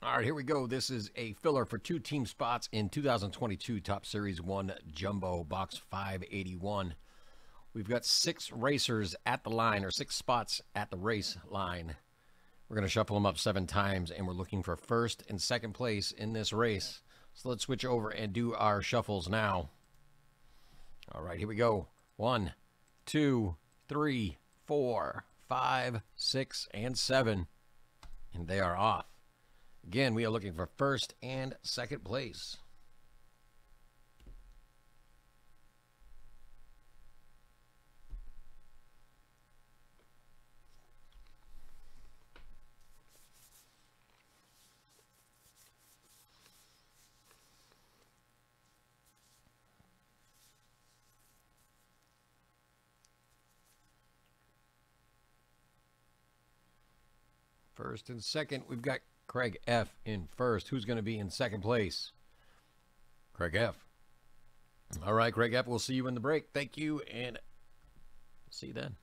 All right, here we go. This is a filler for two team spots in 2022 Topps Series 1 Jumbo Box 581. We've got six racers at the line, or six spots at the race line. We're going to shuffle them up seven times, and we're looking for first and second place in this race. So let's switch over and do our shuffles now. All right, here we go. One, two, three, four, five, six, and seven. And they are off. Again, we are looking for first and second place. First and second, we've got Craig F. in first. Who's going to be in second place? Craig F. All right, Craig F. We'll see you in the break. Thank you, and see you then.